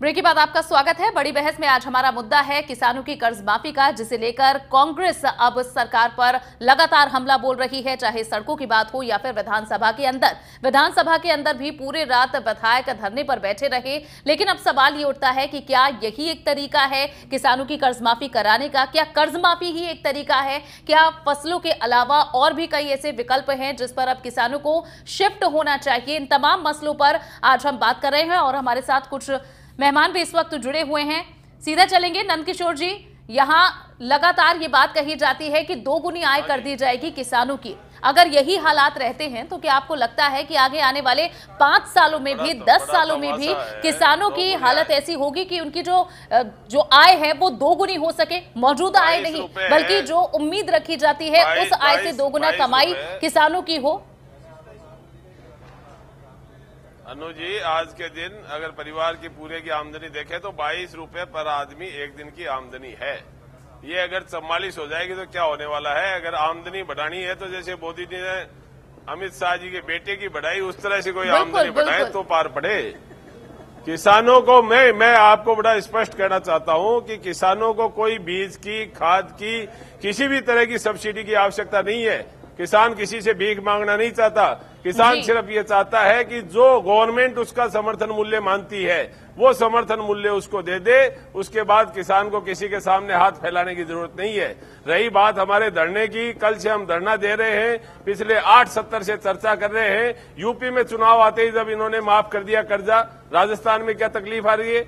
Break के बाद आपका स्वागत है। बड़ी बहस में आज हमारा मुद्दा है किसानों की कर्ज माफ़ी का, जिसे लेकर कांग्रेस अब सरकार पर लगातार हमला बोल रही है, चाहे सड़कों की बात हो या फिर विधानसभा के अंदर। विधानसभा के अंदर भी पूरे रात विधायक धरने पर बैठे रहे, लेकिन अब सवाल ये उठता है कि क्या यही एक तरीका है किसानों की कर्ज माफ़ी कराने का? क्या कर्ज माफ़ी ही एक तरीका है? क्या फ़सलों के अलावा और भी कई ऐसे विकल्प हैं, जिस पर अब किसानों को शिफ्ट होना चाहिए? इन तमाम मसलों पर आज हम बात कर रहे हैं और हमारे साथ कुछ मेहमान भी इस वक्त जुड़े हुए हैं। सीधा चलेंगे नंदकिशोर जी। यहाँ लगातार ये बात कही जाती है कि दो गुनी आय कर दी जाएगी किसानों की। अगर यही हालात रहते हैं तो क्या आपको लगता है कि आगे आने वाले पाँच सालों में भी दस सालों में भी किसानों की हालत ऐसी होगी कि उनकी जो जो आय है वो दो गुनी हो सके? मौजूदा आय नहीं बल्कि जो उम्मीद रखी जाती है उस आय से दोगुना कमाई किसानों की हो। अनु जी आज के दिन अगर परिवार की पूरे की आमदनी देखे तो बाईस रूपए पर आदमी एक दिन की आमदनी है। ये अगर चौवालीस हो जाएगी तो क्या होने वाला है? अगर आमदनी बढ़ानी है तो जैसे मोदी जी ने अमित शाह जी के बेटे की बढ़ाई उस तरह से कोई आमदनी बढ़ाए तो पार पड़े। किसानों को मैं मैं आपको बड़ा स्पष्ट कहना चाहता हूँ कि किसानों को कोई बीज की खाद की किसी भी तरह की सब्सिडी की आवश्यकता नहीं है। किसान किसी से भीख मांगना नहीं चाहता। किसान सिर्फ़ ये चाहता है कि जो गवर्नमेंट उसका समर्थन मूल्य मानती है वो समर्थन मूल्य उसको दे दे उसके बाद किसान को किसी के सामने हाथ फैलाने की ज़रूरत नहीं है। रही बात हमारे धरने की कल से हम धरना दे रहे हैं पिछले आठ सत्तर से चर्चा कर रहे हैं यूपी में चुनाव आते ही जब इन्होंने माफ़ कर दिया कर्जा राजस्थान में क्या तकलीफ़ आ रही है?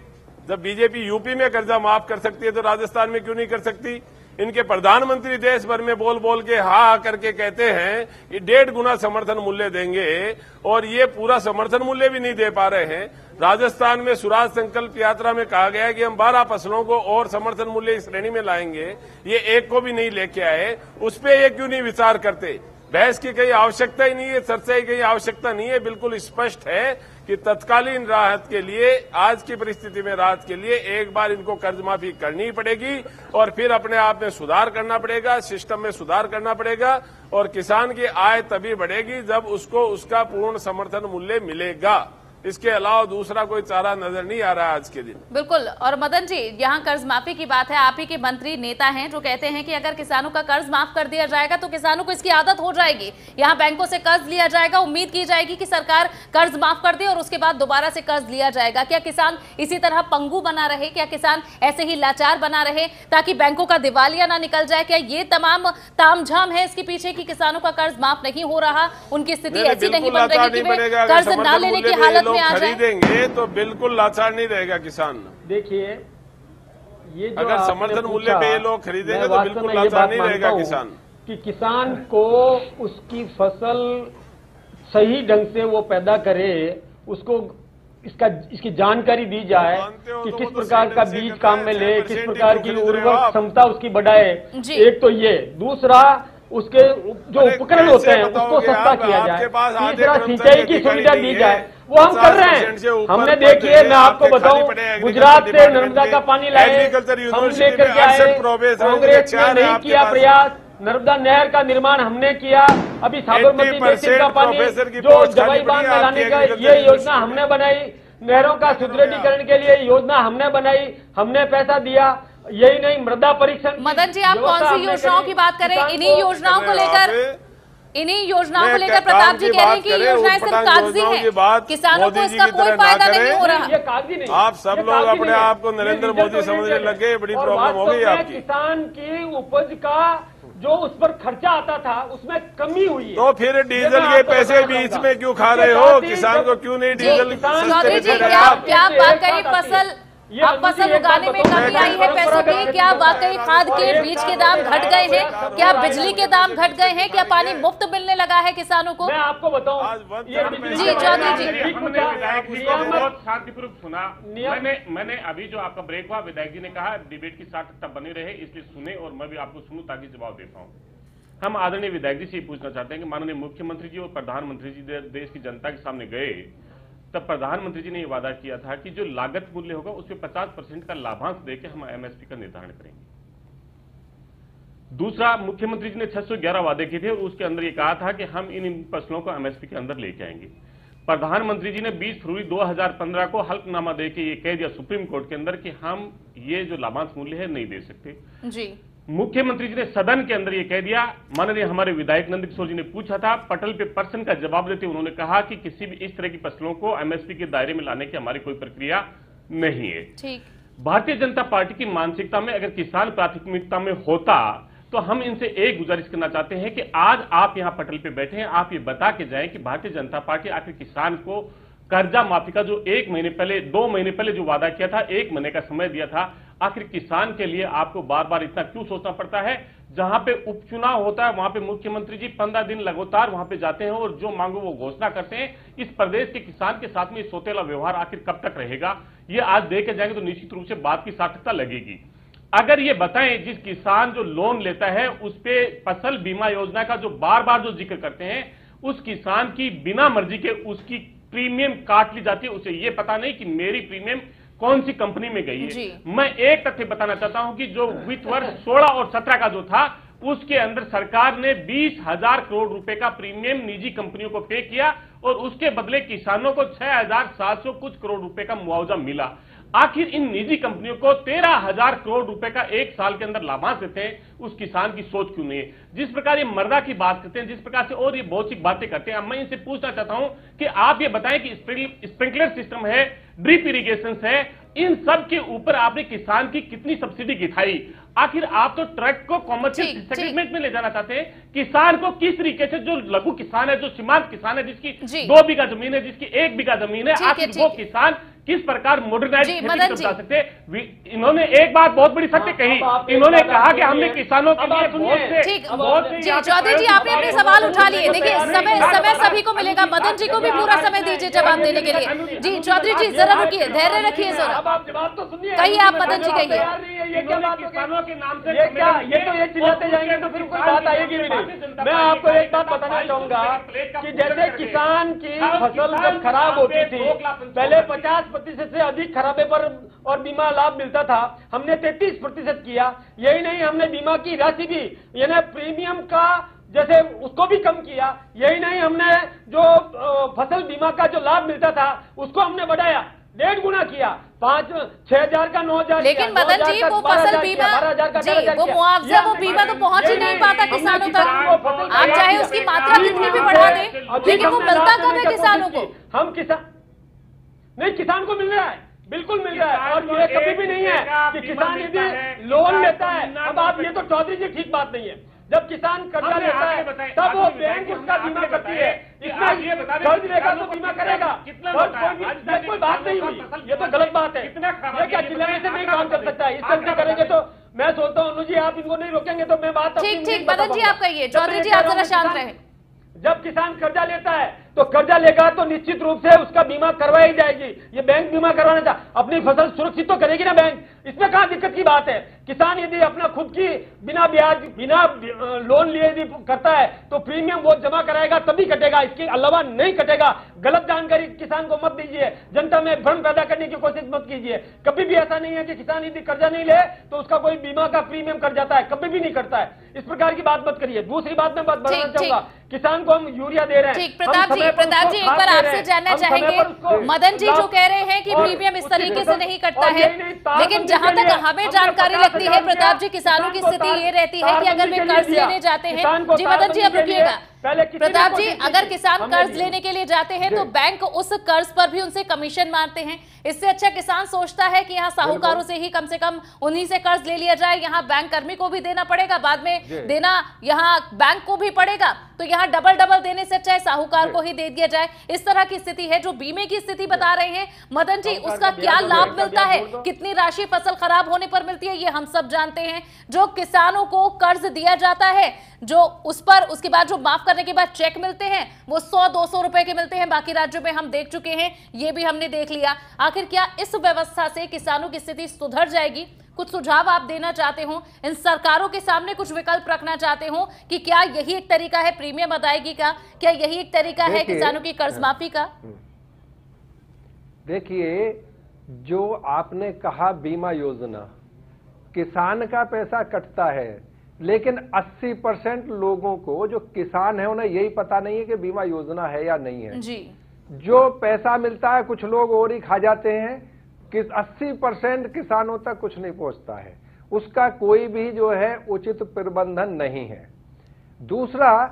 जब बीजेपी यूपी में कर्जा माफ़ कर सकती है तो राजस्थान में क्यों नहीं कर सकती? इनके प्रधानमंत्री देश भर में बोल बोल के हा हा करके कहते हैं कि डेढ़ गुना समर्थन मूल्य देंगे और ये पूरा समर्थन मूल्य भी नहीं दे पा रहे हैं। राजस्थान में सुराज संकल्प यात्रा में कहा गया कि हम बारह फ़सलों को और समर्थन मूल्य श्रेणी में लाएँगे। ये एक को भी नहीं लेके आए। उस पर ये क्यों नहीं विचार करते? बहस की कहीं आवश्यकता ही नहीं है चर्चा की कहीं आवश्यकता नहीं है, बिल्कुल स्पष्ट है कि तत्कालीन राहत के लिए, आज की परिस्थिति में राहत के लिए एक बार इनको कर्ज माफ़ी करनी पड़ेगी और फिर अपने आप में सुधार करना पड़ेगा, सिस्टम में सुधार करना पड़ेगा और किसान की आय तभी बढ़ेगी जब उसको उसका पूर्ण समर्थन मूल्य मिलेगा। इसके अलावा दूसरा कोई चारा नज़र नहीं आ रहा आज के दिन। बिल्कुल और मदन जी यहाँ कर्ज माफ़ी की बात है। आप ही के मंत्री नेता हैं जो कहते हैं कि अगर किसानों का कर्ज माफ़ कर दिया जाएगा तो किसानों को इसकी आदत हो जाएगी। यहाँ बैंकों से कर्ज लिया जाएगा उम्मीद की जाएगी कि सरकार कर्ज माफ़ कर दे और उसके बाद दोबारा से कर्ज लिया जाएगा। क्या किसान इसी तरह पंगू बना रहे? क्या किसान ऐसे ही लाचार बना रहे ताकि बैंकों का दिवालिया ना निकल जाए? क्या ये तमाम तामझाम है इसके पीछे की किसानों का कर्ज माफ़ नहीं हो रहा? उनकी स्थिति ऐसी नहीं बन रही कर्ज न लेने की हालत लोग खरीदेंगे तो बिल्कुल लाचार नहीं रहेगा किसान। देखिए ये जो अगर समर्थन मूल्य पे ये लोग खरीदेंगे तो बिल्कुल लाचार नहीं रहेगा किसान। कि किसान को उसकी फ़सल सही ढंग से वो पैदा करे उसको इसका इसकी जानकारी दी जाए कि तो किस तो प्रकार का बीज काम में ले किस प्रकार की उर्वरक क्षमता उसकी बढ़ाए। एक तो ये दूसरा उसके जो उपकरण होते हैं उसको सस्ता किया जाए। तीसरा सिंचाई की सुविधा दी जाए वो हम कर रहे हैं। हमने देखिए मैं आपको बताऊँ गुजरात से नर्मदा का। पानी। लाए हम लेकर के आए कांग्रेस ने नहीं किया प्रयास नर्मदा नहर का निर्माण हमने किया। अभी साबरमती बेसिन का पानी जो जवाई बाँध में लाने का ये योजना हमने बनाई नहरों का सुदृढ़ीकरण के लिए योजना हमने बनाई हमने पैसा दिया। यही नहीं मृदा परीक्षण मदन जी आप कौन सी योजनाओं की बात करें? इन्हीं योजनाओं को लेकर इन्हीं योजनाओं को लेकर प्रताप जी की कह रहे हैं कि योजनाएँ सिर्फ़ कागज़ी हैं। किसानों को इसका कोई फ़ायदा नहीं हो रहा। ये कागज़ी नहीं आप सब लोग अपने आप को नरेंद्र मोदी समझने पेमेंट है। लगे, बड़ी प्रॉब्लम हो गई आपकी। किसान की उपज का जो उस पर खर्चा आता था उसमें कमी हुई है। तो फिर डीजल के पैसे बीच में क्यों खा रहे हो? किसान को क्यों नहीं डीजल क्या बात है। फ़सल? अब फ़सल उगाने में कमी आई है पैसों की क्या वाकई खाद के बीज के दाम घट गए हैं? क्या बिजली के दाम घट गए हैं? क्या पानी मुफ़्त मिलने लगा है किसानों को? मैं आपको बताऊँ जी, चौधरी जी। बहुत शांतिपूर्वक सुना। मैंने मैंने अभी जो आपका ब्रेक हुआ विधायक जी ने कहा डिबेट की साठ तब बने रहे इसलिए सुने और मैं भी आपको सुनू ताकि जवाब दे पाऊँ। हम आदरणीय विधायक जी से पूछना चाहते हैं कि माननीय मुख्यमंत्री जी और प्रधानमंत्री जी देश की जनता के सामने गए तब प्रधानमंत्री जी ने यह वादा किया था कि जो लागत मूल्य होगा उसमें 50 परसेंट का लाभांश देकर हम एमएसपी का निर्धारण करेंगे। दूसरा, मुख्यमंत्री जी ने 611 वादे किए थे और उसके अंदर यह कहा था कि हम इन फ़सलों को एमएसपी के अंदर लेके आएँगे। प्रधानमंत्री जी ने 20 फरवरी 2015 को हल्फनामा दे के ये कह दिया सुप्रीम कोर्ट के अंदर कि हम ये जो लाभांश मूल्य है नहीं दे सकते। जी। मुख्यमंत्री जी ने सदन के अंदर यह कह दिया माननीय हमारे विधायक नंद किशोर जी ने पूछा था पटल पे पर्सन का जवाब देते उन्होंने कहा कि किसी भी इस तरह की फ़सलों को एमएसपी के दायरे में लाने की हमारी कोई प्रक्रिया नहीं है। ठीक। भारतीय जनता पार्टी की मानसिकता में अगर किसान प्राथमिकता में होता तो हम इनसे एक गुजारिश करना चाहते हैं कि आज आप यहाँ पटल पे बैठे हैं आप ये बता के जाएँ कि भारतीय जनता पार्टी आखिर किसान को कर्जा माफ़ी का जो एक महीने पहले दो महीने पहले जो वादा किया था एक महीने का समय दिया था आखिर किसान के लिए आपको बार बार इतना क्यों सोचना पड़ता है? जहाँ पे उपचुनाव होता है, वहाँ पे मुख्यमंत्री जी पंद्रह दिन लगातार वहाँ पे जाते हैं और जो मांगो वो घोषणा करते हैं, इस प्रदेश के किसान के साथ में सोतेला व्यवहार आखिर कब तक रहेगा? ये आज देखे जाएँगे तो निश्चित रूप से बात की सार्थकता लगेगी। अगर ये बताएँ, जिस किसान जो लोन लेता है, उस पर फ़सल बीमा योजना का जो बार बार जो ज़िक्र करते हैं, उस किसान की बिना मर्ज़ी के उसकी प्रीमियम काट ली जाती है, उसे ये पता नहीं कि मेरी प्रीमियम कौन सी कंपनी में गई है? मैं एक तथ्य बताना चाहता हूँ कि जो वित्त वर्ष 16 और 17 का जो था उसके अंदर सरकार ने बीस हज़ार करोड़ रुपए का प्रीमियम निजी कंपनियों को पे किया और उसके बदले किसानों को छह हज़ार सात सौ कुछ करोड़ रुपए का मुआवजा मिला। आखिर इन निजी कंपनियों को तेरह हज़ार करोड़ रुपए का एक साल के अंदर लाभांश देते हैं उस किसान की सोच क्यों नहीं? है जिस प्रकार ये मर्दा की बात करते हैं जिस प्रकार से और ये बहुत सी बातें करते हैं मैं इनसे पूछना चाहता हूँ कि आप ये बताएँ कि स्प्रिंकलर सिस्टम है ड्रिप इरिगेशन है इन सब के ऊपर आपने किसान की कितनी सब्सिडी गिठाई? आखिर आप तो ट्रक को कॉमर्शियल। सेगमेंट में ले जाना चाहते हैं। किसान को किस तरीके से जो लघु किसान है जो सीमांत किसान है जिसकी दो बीघा ज़मीन है जिसकी एक बीघा ज़मीन है है, आखिर वो किसान किस प्रकार मॉडर्नाइज खेती मदन जी। बता सकते इन्होंने एक बात बहुत बड़ी सत्य कही। इन्होंने कहा कि हमने किसानों के लिए बहुत से बहुत चौधरी जी आपने अपने सवाल उठा लिए। देखिए समय समय सभी को मिलेगा। मदन जी को भी पूरा समय दीजिए जवाब देने के लिए। जी चौधरी जी जरा रुकिए धैर्य रखिए अब जरा। आप जवाब तो सुनिए। कहिए आप मदन जी कहिए। तैयार नहीं है, ये क्या इन्होंने बात हो? गई? किसानों के नाम से ये क्या सम्मेलन ये तो ये चिल्लाते जाएँगे तो फिर कोई बात आएगी भी नहीं मैं आपको एक बात बताना चाहूँगा कि जैसे किसान की फ़सल जब खराब होती थी पहले पचास प्रतिशत से अधिक खराबे पर और बीमा लाभ मिलता था। हमने तैतीस प्रतिशत किया। यही नहीं हमने बीमा की राशि भी यानी प्रीमियम का जैसे उसको भी कम किया। यही नहीं हमने जो फ़सल बीमा का जो लाभ मिलता था उसको हमने बढ़ाया। डेढ़ गुना किया। पाँच छह हज़ार का नौ हज़ार लेकिन मदन जी वो फ़सल बीमा जी वो मुआवजा वो बीमा तो पहुँच ही नहीं पाता किसानों तक। आप चाहे उसकी मात्रा कितनी भी बढ़ा दें लेकिन वो मिलता कब है किसानों को? हम किसान नहीं किसान को मिल रहा है। बिल्कुल मिल रहा है। और ये कभी भी नहीं है कि किसान यदि लोन लेता है अब आप ये तो चौधरी जी ठीक बात नहीं है। जब किसान कर्जा लेता है तब वो बैंक उसका बीमा करती है। इसमें आप ये बता दें कर्ज लेगा तो बीमा करेगा। कोई बात नहीं हुई। ये तो गलत बात है। ये क्या चिल्लाने से नहीं काम कर सकता है? इस तरह से करेंगे तो मैं सोचता हूँ अनु जी आप इनको नहीं रोकेंगे तो मैं बात ठीक ठीक मदन जी आप कहिए। चौधरी जी आप जरा शांत रहे। जब किसान कर्जा लेता है तो कर्जा लेगा तो निश्चित रूप से उसका बीमा करवाई जाएगी। ये बैंक बीमा करवाना था। अपनी फ़सल सुरक्षित तो करेगी ना बैंक? इसमें कहा दिक्कत की बात है। किसान यदि अपना खुद की बिना ब्याज बिना लोन लिए यदि करता है तो प्रीमियम वो जमा कराएगा तभी कटेगा। इसके अलावा नहीं कटेगा। गलत जानकारी किसान को मत दीजिए। जनता में भ्रम पैदा करने की कोशिश मत कीजिए। कभी भी ऐसा नहीं है कि किसान यदि कर्जा नहीं ले तो उसका कोई बीमा का प्रीमियम कर जाता है। कभी भी नहीं करता है। इस प्रकार की बात मत करिए। दूसरी बात मैं बात बढ़ाना ठीक, ठीक। चाहूँगा। किसान को हम यूरिया दे रहे हैं। प्रताप जी प्रताप जी एक बार आपसे जानना चाहेंगे। मदन जी जो कह रहे हैं कि प्रीमियम इस तरीके से नहीं कटता है। लेकिन जहाँ तक हमें जानकारी लगती है प्रताप जी किसानों की स्थिति ये रहती है कि अगर वे कर्ज लेने जाते हैं जी मदन जी अब रुकिएगा। पहले प्रताप जी अगर किसान कर्ज लेने के लिए जाते हैं तो बैंक उस कर्ज पर भी उनसे कमीशन मारते हैं। इससे अच्छा किसान सोचता है कि यहाँ साहूकारों से ही कम से कम उन्हीं से कर्ज ले लिया जाए। यहाँ बैंक कर्मी को भी देना पड़ेगा बाद में देना यहाँ बैंक को भी पड़ेगा। तो यहाँ डबल डबल देने से अच्छा है साहूकार को ही दे दिया जाए। इस तरह की स्थिति है जो बीमे की स्थिति बता रहे हैं। मदन जी उसका क्या लाभ मिलता है। कितनी राशि फ़सल खराब होने पर मिलती है ये हम सब जानते हैं। जो किसानों को कर्ज दिया जाता है जो उस पर उसके बाद जो माफ़ करने के बाद चेक मिलते हैं वो सौ दो सौ रुपए के मिलते हैं बाकी राज्यों में हम देख चुके हैं ये भी हमने देख लिया। आखिर क्या इस व्यवस्था से किसानों की स्थिति सुधर जाएगी? कुछ सुझाव आप देना चाहते हो? इन सरकारों के सामने कुछ विकल्प रखना चाहते हो कि क्या यही एक तरीका है प्रीमियम अदायगी का? क्या यही एक तरीका है किसानों की कर्ज माफ़ी का? देखिए जो आपने कहा बीमा योजना किसान का पैसा कटता है लेकिन 80 परसेंट लोगों को जो किसान है उन्हें यही पता नहीं है कि बीमा योजना है या नहीं है। जी। जो पैसा मिलता है कुछ लोग और ही खा जाते हैं। किस 80 परसेंट किसानों तक कुछ नहीं पहुँचता है। उसका कोई भी जो है उचित प्रबंधन नहीं है। दूसरा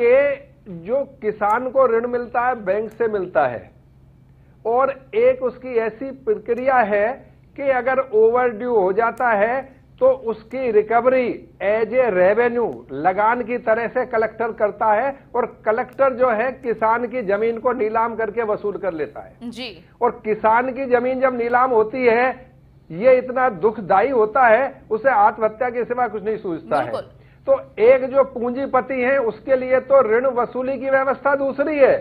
कि जो किसान को ऋण मिलता है बैंक से मिलता है और एक उसकी ऐसी प्रक्रिया है कि अगर ओवरड्यू हो जाता है तो उसकी रिकवरी एज ए रेवेन्यू लगान की तरह से कलेक्टर करता है और कलेक्टर जो है किसान की ज़मीन को नीलाम करके वसूल कर लेता है। जी। और किसान की ज़मीन जब नीलाम होती है ये इतना दुखदाई होता है उसे आत्महत्या के सिवा कुछ नहीं सूझता है। तो एक जो पूंजीपति है उसके लिए तो ऋण वसूली की व्यवस्था दूसरी है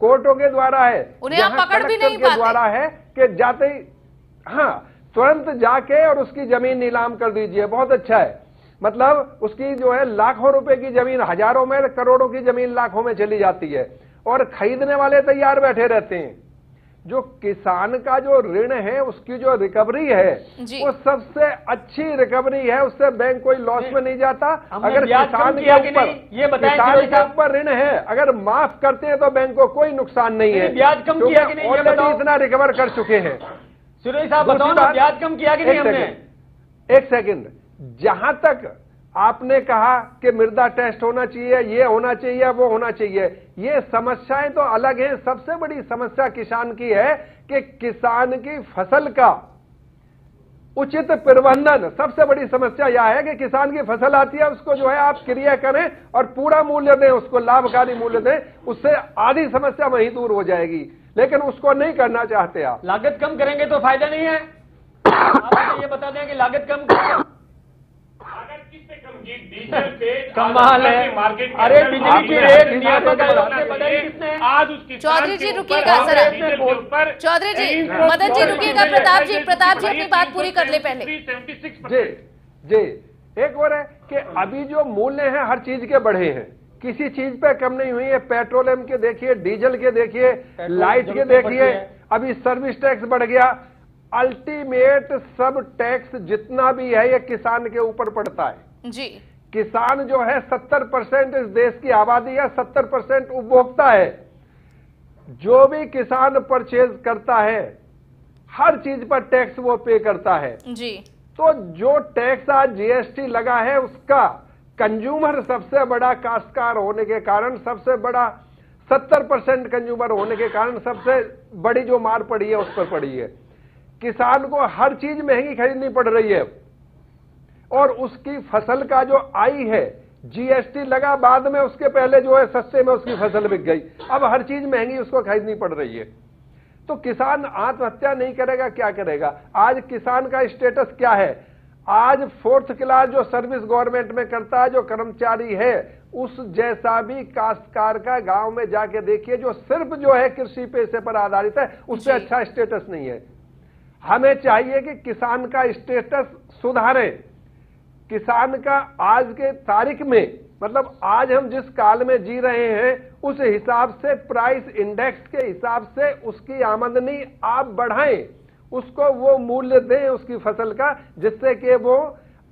कोर्टों के द्वारा है उन्हें आप पकड़ भी नहीं के पाते। द्वारा है कि जाते ही हाँ तुरंत जाके और उसकी ज़मीन नीलाम कर दीजिए। बहुत अच्छा है। मतलब उसकी जो है लाखों रुपए की ज़मीन हज़ारों में करोड़ों की ज़मीन लाखों में चली जाती है और खरीदने वाले तैयार बैठे रहते हैं। जो किसान का जो ऋण है उसकी जो रिकवरी है वो सबसे अच्छी रिकवरी है। उससे बैंक कोई लॉस में नहीं जाता। अगर किसान के ऊपर ये किसान के ऊपर ऋण है अगर माफ़ करते हैं तो बैंक को कोई नुकसान नहीं है। ब्याज कम किया कि नहीं। इतना रिकवर कर चुके हैं। सुरेश साहब बताओ ना ब्याज कम किया कि नहीं हमने? एक सेकंड। जहाँ तक आपने कहा कि मृदा टेस्ट होना चाहिए ये होना चाहिए वो होना चाहिए ये समस्याएँ तो अलग हैं। सबसे बड़ी समस्या किसान की है कि किसान की फ़सल का उचित प्रबंधन सबसे बड़ी समस्या यह है कि किसान की फ़सल आती है उसको जो है आप क्रिया करें और पूरा मूल्य दें उसको लाभकारी मूल्य दें उससे आधी समस्या वहीं दूर हो जाएगी। लेकिन उसको नहीं करना चाहते आप। लागत कम करेंगे तो फ़ायदा नहीं है। आप ये बता दें कि लागत कम करेंगे अगर किससे कम जी डीजल पे कमाल है। अरे बिजली की रेट चौधरी जी रुकिएगा, ऊपर चौधरी जी, मदन जी रुकिएगा, प्रताप जी, प्रताप जी अपनी बात पूरी कर ले पहले। 76 जी जी एक और है कि अभी जो मूल्य हैं हर चीज़ के बढ़े हैं। किसी चीज़ पे कम नहीं हुई है। पेट्रोलियम के देखिए डीजल के देखिए लाइट के देखिए अभी सर्विस टैक्स बढ़ गया। अल्टीमेट सब टैक्स जितना भी है ये किसान के ऊपर पड़ता है। जी। किसान जो है सत्तर परसेंट इस देश की आबादी है सत्तर परसेंट उपभोक्ता है। जो भी किसान परचेज करता है हर चीज़ पर टैक्स वो पे करता है। जी। तो जो टैक्स आज जीएसटी लगा है उसका कंज्यूमर सबसे बड़ा काश्तकार होने के कारण, सबसे बड़ा सत्तर परसेंट कंज्यूमर होने के कारण, सबसे बड़ी जो मार पड़ी है, उस पर पड़ी है। किसान को हर चीज़ महँगी खरीदनी पड़ रही है। और उसकी फ़सल का जो आई है जीएसटी लगा बाद में, उसके पहले जो है, सस्ते में उसकी फ़सल बिक गई। अब हर चीज़ महँगी उसको खरीदनी पड़ रही है। तो किसान आत्महत्या नहीं करेगा, क्या करेगा? आज किसान का स्टेटस क्या है? आज फोर्थ क्लास जो सर्विस गवर्नमेंट में करता है जो कर्मचारी है उस जैसा भी काश्तकार का गाँव में जाके देखिए जो सिर्फ़ जो है कृषि पेशे पर आधारित है उससे अच्छा स्टेटस नहीं है। हमें चाहिए कि किसान का स्टेटस सुधारें। किसान का आज के तारीख में मतलब आज हम जिस काल में जी रहे हैं उस हिसाब से प्राइस इंडेक्स के हिसाब से उसकी आमदनी आप बढ़ाएँ। उसको वो मूल्य दें उसकी फ़सल का, जिससे कि वो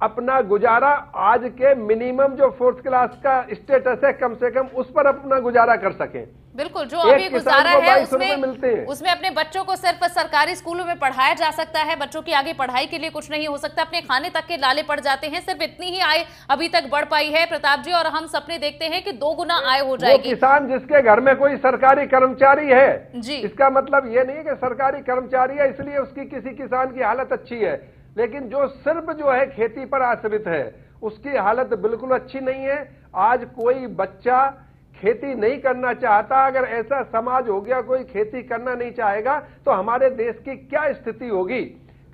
अपना गुजारा आज के मिनिमम जो फोर्थ क्लास का स्टेटस है, कम से कम उस पर अपना गुजारा कर सकें। बिल्कुल जो अभी गुजारा है 2200 रुपए मिलते उसमें उसमें अपने बच्चों को सिर्फ़ सरकारी स्कूलों में पढ़ाया जा सकता है। बच्चों की आगे पढ़ाई के लिए कुछ नहीं हो सकता। अपने खाने तक के लाले पड़ जाते हैं। सिर्फ़ इतनी ही आय अभी तक बढ़ पाई है। प्रताप जी और हम सपने देखते हैं कि दो गुना आय हो जाएगी। किसान जिसके घर में कोई सरकारी कर्मचारी है जी। इसका मतलब ये नहीं कि सरकारी कर्मचारी है इसलिए उसकी किसी किसान की हालत अच्छी है। लेकिन जो सिर्फ़ जो है खेती पर आश्रित है उसकी हालत बिल्कुल अच्छी नहीं है। आज कोई बच्चा खेती नहीं करना चाहता अगर ऐसा समाज हो गया कोई खेती करना नहीं चाहेगा तो हमारे देश की क्या स्थिति होगी?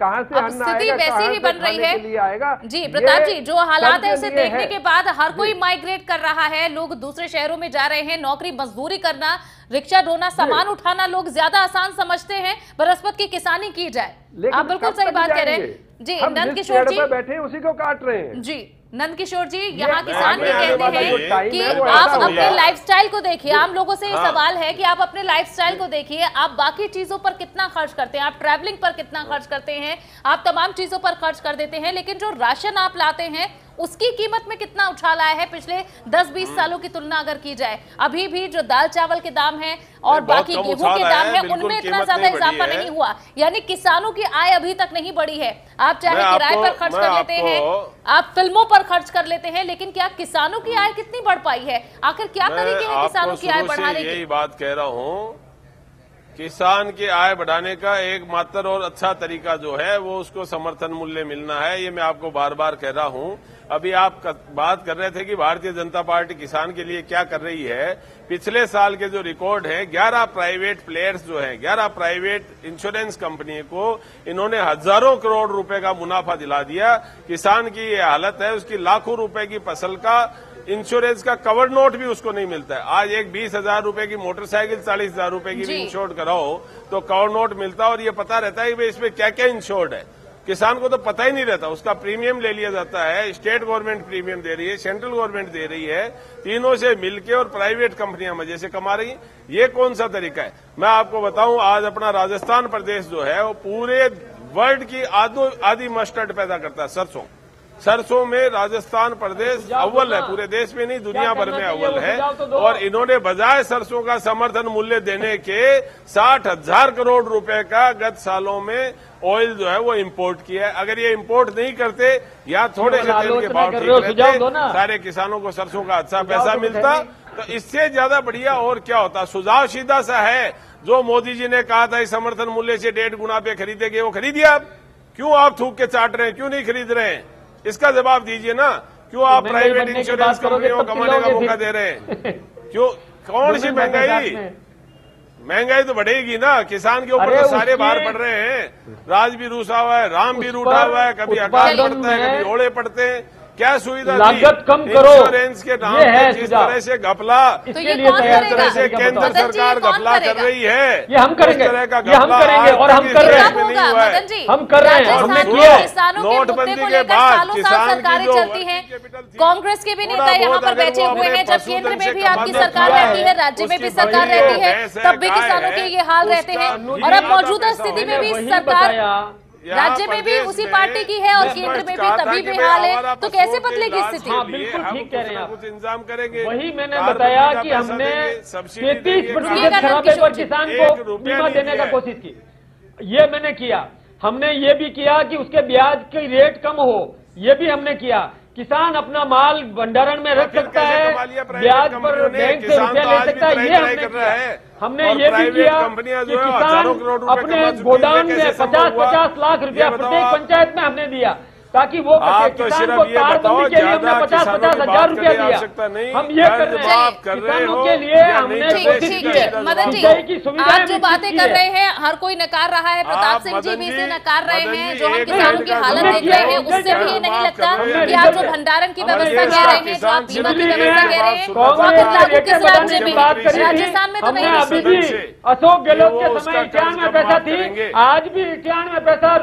कहाँ से अब स्थिति आएगा वैसी ही बन रही है। आएगा? जी प्रताप जी जो हालात है उसे देखने है। के बाद हर कोई माइग्रेट कर रहा है लोग दूसरे शहरों में जा रहे हैं नौकरी मजदूरी करना रिक्शा ढोना सामान उठाना लोग ज़्यादा आसान समझते हैं बनस्पत की किसानी की जाए। आप बिल्कुल सही बात कह रहे हैं। जी नंद किशोर जी। बैठे उसी को काट रहे हैं। जी। नंद किशोर जी यहाँ किसान भी कहते हैं कि आप अपने। लाइफस्टाइल को देखिए आम लोगों से ये हाँ। सवाल है कि आप अपने लाइफस्टाइल को देखिए आप बाकी चीज़ों पर कितना खर्च करते हैं आप ट्रैवलिंग पर कितना खर्च करते हैं आप तमाम चीज़ों पर खर्च कर देते हैं लेकिन जो राशन आप लाते हैं उसकी कीमत में कितना उछाल आया है? पिछले 10-20 सालों की तुलना अगर की जाए अभी भी जो दाल चावल के दाम है और बाकी गेहूँ के दाम है उनमें इतना ज़्यादा इजाफा नहीं हुआ। यानी किसानों की आय अभी तक नहीं बढ़ी है। आप चाहे किराए पर खर्च कर लेते हैं आप फ़िल्मों पर खर्च कर लेते हैं लेकिन क्या किसानों की आय कितनी बढ़ पाई है? आखिर क्या तरीके हैं किसानों की आय बढ़ाने की? बात कह रहा हूँ किसान की आय बढ़ाने का एकमात्र और अच्छा तरीका जो है, वो उसको समर्थन मूल्य मिलना है, ये मैं आपको बार बार कह रहा हूँ। अभी आप बात कर रहे थे कि भारतीय जनता पार्टी किसान के लिए क्या कर रही है। पिछले साल के जो रिकॉर्ड है 11 प्राइवेट प्लेयर्स जो हैं 11 प्राइवेट इंश्योरेंस कंपनी को इन्होंने हज़ारों करोड़ रुपए का मुनाफा दिला दिया। किसान की ये हालत है, उसकी लाखों रुपये की फ़सल का इंश्योरेंस का कवर नोट भी उसको नहीं मिलता है। आज एक बीस हज़ार रुपये की मोटरसाइकिल चालीस हज़ार रुपये की भी इंश्योर्ड कराओ तो कवर नोट मिलता है और ये पता रहता है कि इसमें क्या क्या इंश्योर्ड है। किसान को तो पता ही नहीं रहता उसका प्रीमियम ले लिया जाता है स्टेट गवर्नमेंट प्रीमियम दे रही है सेंट्रल गवर्नमेंट दे रही है तीनों से मिलके और प्राइवेट कंपनियाँ मज़े से कमा रही ये कौन सा तरीका है? मैं आपको बताऊँ आज अपना राजस्थान प्रदेश जो है वो पूरे वर्ल्ड की आधो आधी मस्टर्ड पैदा करता है सरसों। सरसों में राजस्थान प्रदेश अव्वल है पूरे देश में नहीं दुनिया भर में अव्वल है। और इन्होंने बजाय सरसों का समर्थन मूल्य देने के साठ हज़ार करोड़ रुपए का गत सालों में ऑयल जो है वो इंपोर्ट किया है। अगर ये इंपोर्ट नहीं करते या थोड़े से तेल के भाव सारे किसानों को सरसों का अच्छा पैसा मिलता तो इससे ज़्यादा बढ़िया और क्या होता? सुझाव सीधा सा है। जो मोदी जी ने कहा था इस समर्थन मूल्य से डेढ़ गुना पे खरीदेंगे वो खरीदिए आप। क्यों आप थूक के चाट रहे हैं? क्यों नहीं खरीद रहे हैं? इसका जवाब दीजिए ना। क्यों आप प्राइवेट इंश्योरेंस कंपनियों को कमाने का मौका दे रहे हैं। क्यों? कौन सी महँगाई? महँगाई तो बढ़ेगी ना। किसान के ऊपर तो सारे बाहर पड़ रहे हैं। राज भी रूसा हुआ है राम भी रूठा हुआ है कभी अकाल पड़ता है कभी ओले पड़ते हैं। क्या सुविधा लागत कम करो। इंश्योरेंस के नाम ये है जिस तरह से घपला इसके तो लिए तैयार तरह से केंद्र सरकार घपला कर रही है। ये हम करेंगे। ये हम करेंगे और हम कर रहे हैं। हम कर रहे हैं। हमने किया नोटबंदी के बाद किसान की जो कांग्रेस के भी नेता यहाँ पर बैठे हुए हैं जब केंद्र में भी आपकी सरकार रहती है राज्य में भी सरकार रहती तो है तब भी किसानों के ये हाल रहते हैं। और अब मौजूदा स्थिति में भी सरकार राज्य में भी उसी पार्टी की है और केंद्र में भी तभी भी हाल है। तो कैसे बदलेगी स्थिति? हाँ, बिल्कुल ठीक कह रहे हैं कुछ इंतज़ाम करेंगे। वही मैंने बताया कि हमने तैतीस प्रतिशत खराबे पर किसान को बीमा देने का कोशिश की। ये मैंने किया। हमने ये भी किया कि उसके ब्याज की रेट कम हो। ये भी हमने किया। किसान अपना माल भंडारण में रख सकता है ब्याज पर बैंक से रुपया ले सकता है ये हमने किया। हमने ये भी किया कि किसान अपने गोदाम में पचास पचास लाख रुपया प्रत्येक पंचायत में हमने दिया। ताकि वो आप को सिर्फ़ के लिए ज़्यादा पचास पचास हज़ार रूपया दिया। हम ये कर रहे हैं। कर के लिए हमने मदन जी की सुविधा आप जो बातें कर रहे हैं हर कोई नकार रहा है प्रताप सिंह जी भी इसे नकार रहे हैं जो हम किसानों की हालत देख रहे हैं उससे भी नहीं लगता कि आप जो भंडारण की व्यवस्था कह रहे हैं जो आप बीमा की व्यवस्था कह रहे हैं किस राज्य में राजस्थान में तो नहीं अभी भी अशोक गहलोत के समय इक्यानवे पैसा थी आज भी इक्यानवे पैसा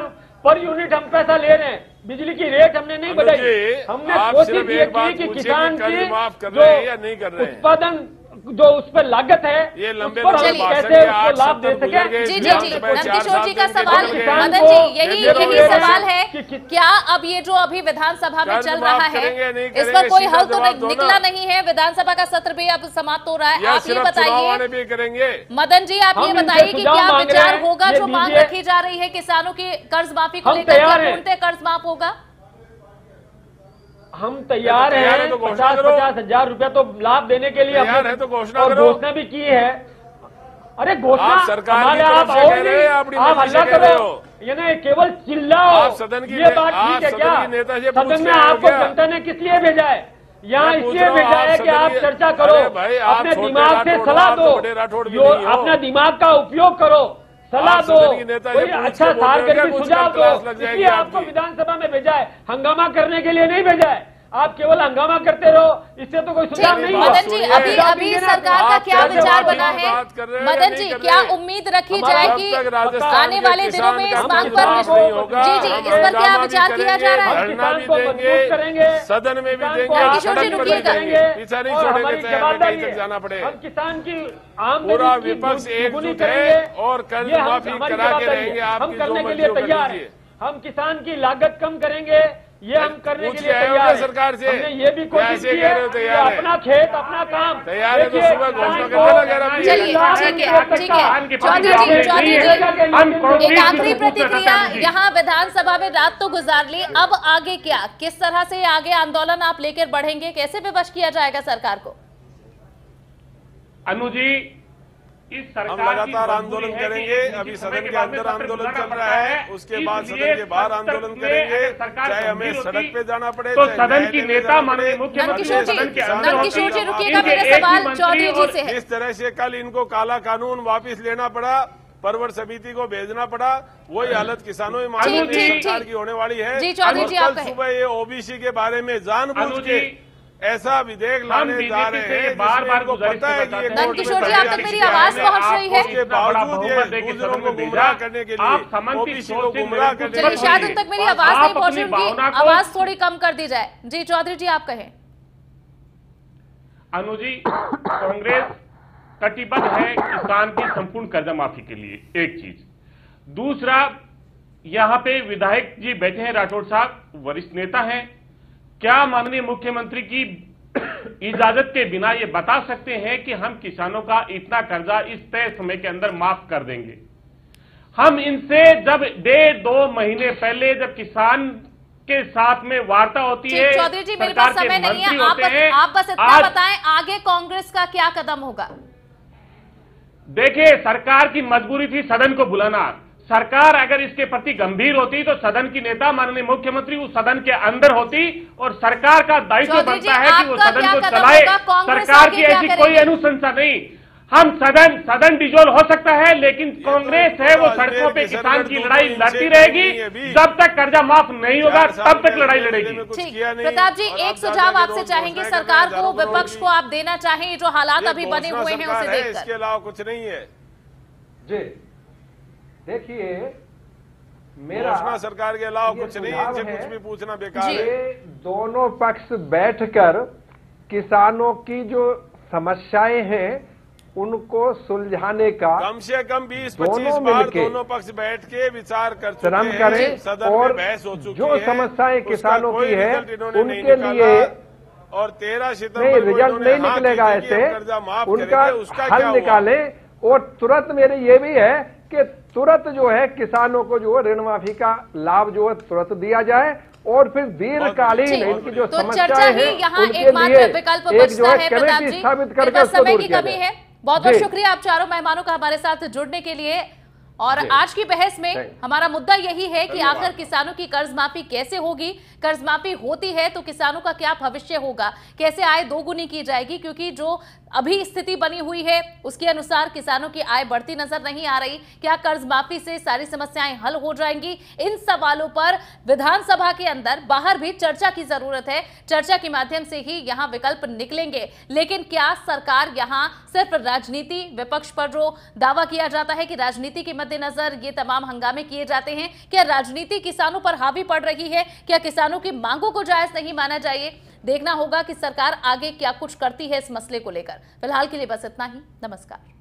पर यूनिट हम पैसा ले रहे हैं बिजली की रेट हमने नहीं बढ़ाई हमने कोशिश की कि किसान की जो उत्पादन जो उस पर लागत है ये लंबे कैसे लाभ दे सके? जी जी जी नंदकिशोर जी का सवाल मदन जी यही यही सवाल है कि क्या अब ये जो अभी विधानसभा में चल रहा है इस पर कोई हल तो निकला नहीं है। विधानसभा का सत्र भी अब समाप्त हो रहा है। आप ये बताइए। मदन जी आप ये बताइए की क्या विचार होगा जो मांग रखी जा रही है किसानों की कर्ज माफ़ी को लेकर? कर्ज माफ़ होगा? हम तैयार हैं पचास पचास हज़ार रूपया तो लाभ देने के लिए तैयार है तो घोषणा घोषणा भी की है। अरे घोषणा सरकार आप आप हल्ला करो। ये ना केवल चिल्लाओ। सदन की ये बात ठीक है क्या? सदन में आपको जनता ने किस लिए भेजा है? यहाँ इसलिए भेजा है कि आप चर्चा करो। अपने दिमाग से सलाह दो। अपना दिमाग का उपयोग करो। सलाह दो। अच्छा सार करके सुझाव दो। इसलिए आपको। विधानसभा में भेजा है। हंगामा करने के लिए नहीं भेजा है। आप केवल हंगामा करते रहो इससे तो कोई सुझाव नहीं मदन जी अभी अभी सरकार का क्या विचार बना है? मदन जी क्या उम्मीद रखी जाए कि आने वाले दिनों में इस मांग पर जी जी इस पर क्या विचार किया जा रहा है? करेंगे सदन में भी देंगे जाना पड़ेगा। हम किसान की पूरा विपक्ष एकजुट है और कर्ज माफ़ी करा के रहेंगे हम करने के लिए तैयार है। हम किसान की लागत कम करेंगे ये हम करने के लिए हो तैयार हैं। सरकार से? हमने ये भी कोशिश की है तैयार? अपना खेत अपना काम तैयार है तो सुबह घोषणा चलिए ठीक है ठीक है चौधरी जी चौधरी जी एक आखिरी प्रतिक्रिया। यहाँ विधानसभा में रात तो गुजार ली अब आगे क्या किस तरह से आगे आंदोलन आप लेकर बढ़ेंगे कैसे विवश किया जाएगा सरकार को अनु जी इस सरकार हम लगातार आंदोलन करेंगे अभी सदन के अंदर आंदोलन चल रहा है उसके बाद सदन के बाहर आंदोलन करेंगे चाहे हमें सड़क पे जाना पड़े तो सदन की नेता जाना माननीय मुख्यमंत्री सदन के अंदर इस तरह से कल इनको काला कानून वापस लेना पड़ा परवर समिति को भेजना पड़ा वही हालत किसानों में मालूम सरकार की होने वाली है। जी, जी, आप कल सुबह ये ओबीसी के बारे में जानबूझ अनु के ऐसा विधेयक लाने जा रहे हैं बार बार गुजारिश पता है कि हैं। जी, आप तक मेरी आवाज़ पहुँच रही है? उसके बावजूद ये गुजरों को गुमराह करने के लिए ओबीसी को गुमराह करने चलिए शायद उन तक मेरी आवाज़ नहीं पहुँची उनकी आवाज़ थोड़ी कम कर दी जाए जी चौधरी जी आप कहें अनु जी कांग्रेस कटिबद्ध है किसान की संपूर्ण कर्जा माफ़ी के लिए एक चीज़ दूसरा यहाँ पे विधायक जी बैठे हैं राठौड़ साहब वरिष्ठ नेता हैं क्या माननीय मुख्यमंत्री की इजाज़त के बिना ये बता सकते हैं कि हम किसानों का इतना कर्जा इस तय समय के अंदर माफ़ कर देंगे? हम इनसे जब डेढ़ दो महीने पहले जब किसान के साथ में वार्ता होती है चौधरी जी मेरे पास समय नहीं है। आप बस, आप बस इतना आज बताएँ आगे कांग्रेस का क्या कदम होगा? देखिए सरकार की मजबूरी थी सदन को बुलाना। सरकार अगर इसके प्रति गंभीर होती तो सदन की नेता माननीय मुख्यमंत्री उस सदन के अंदर होती और सरकार का दायित्व बनता है कि वो सदन को चलाए। सरकार की ऐसी कोई अनुशंसा नहीं। हम सदन सदन डिजोल हो सकता है लेकिन तो कांग्रेस है वो सड़कों पे किसान की लड़ाई लड़ती रहेगी। जब तक कर्जा माफ़ नहीं होगा तब तक लड़ाई लड़ेगी। ठीक प्रताप जी एक सुझाव आपसे चाहेंगे? सरकार को विपक्ष को आप देना चाहें जो हालात अभी बने हुए हैं उसे देखकर। इसके अलावा कुछ नहीं है। जी। देखिए मेरा सरकार के अलावा कुछ नहीं इनसे है कुछ भी पूछना बेकार है। दोनों पक्ष बैठकर किसानों की जो समस्याएँ हैं उनको सुलझाने का कम से कम 20 दोनों 25 बार दोनों पक्ष बैठ के विचार कर श्रम करें सदन और बहस हो चुकी जो समस्याएँ किसानों की है, उनके लिए और तेरह सितंबर नहीं रिज़ल्ट नहीं निकलेगा ऐसे। उनका हल? निकालें। और तुरंत मेरे ये भी है कि तुरंत जो है किसानों को जो है ऋण माफ़ी का लाभ जो है तुरंत दिया जाए और फिर दीर्घकालीन इनकी जो तो चर्चा समस्याएँ यहाँ उनके लिए विकल्प एक जो है है कमेटी स्थापित करके उसको समय दूर की किया कमी जाए। है। बहुत बहुत शुक्रिया आप चारों मेहमानों का हमारे साथ जुड़ने के लिए। और आज की बहस में हमारा मुद्दा यही है कि आखिर किसानों की कर्ज माफ़ी कैसे होगी? कर्ज माफ़ी होती है तो किसानों का क्या भविष्य होगा? कैसे आय दोगुनी की जाएगी? क्योंकि जो अभी स्थिति बनी हुई है, उसके अनुसार किसानों की आय बढ़ती नज़र नहीं आ रही। क्या कर्ज माफ़ी से सारी समस्याएँ हल हो जाएँगी? इन सवालों पर विधानसभा के अंदर बाहर भी चर्चा की ज़रूरत है। चर्चा के माध्यम से ही यहाँ विकल्प निकलेंगे। लेकिन क्या सरकार यहाँ सिर्फ़ राजनीति विपक्ष पर जो दावा किया जाता है कि राजनीति के मद्देनजर ये तमाम हंगामे किए जाते हैं, क्या राजनीति किसानों पर हावी पड़ रही है? क्या किसानों की मांगों को जायज़ नहीं माना जाइए देखना होगा कि सरकार आगे क्या कुछ करती है इस मसले को लेकर। फ़िलहाल के लिए बस इतना ही। नमस्कार।